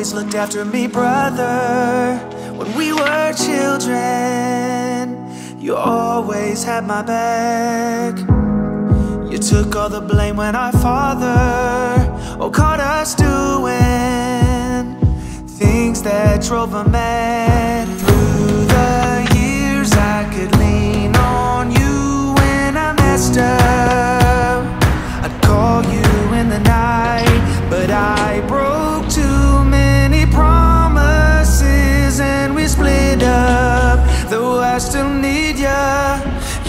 always looked after me, brother. When we were children, you always had my back. You took all the blame when our father oh, caught us doing things that drove him mad.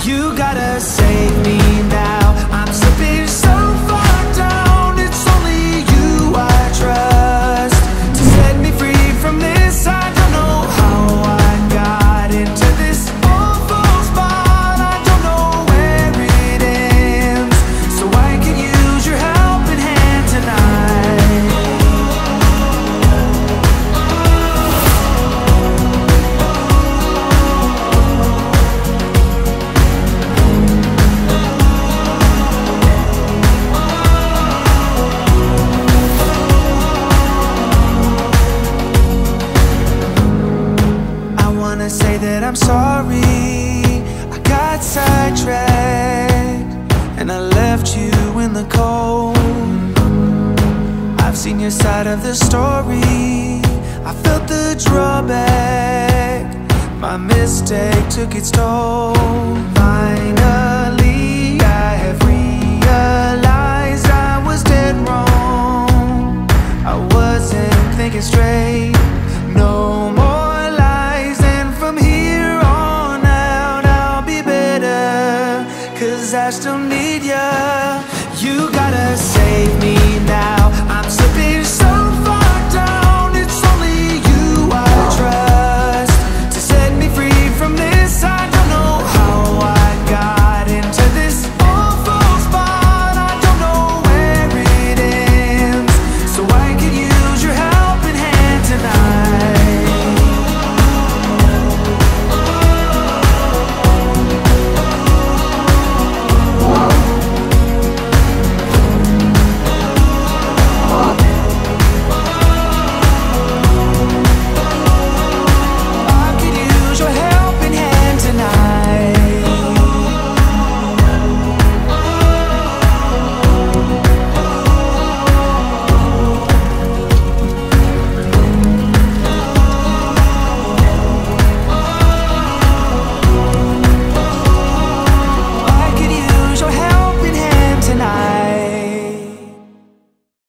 You gotta save wanna say that I'm sorry. I got sidetracked and I left you in the cold. I've seen your side of the story. I felt the drawback. My mistake took its toll. Finally, I have realized I was dead wrong. I wasn't thinking straight. No I still need ya. You gotta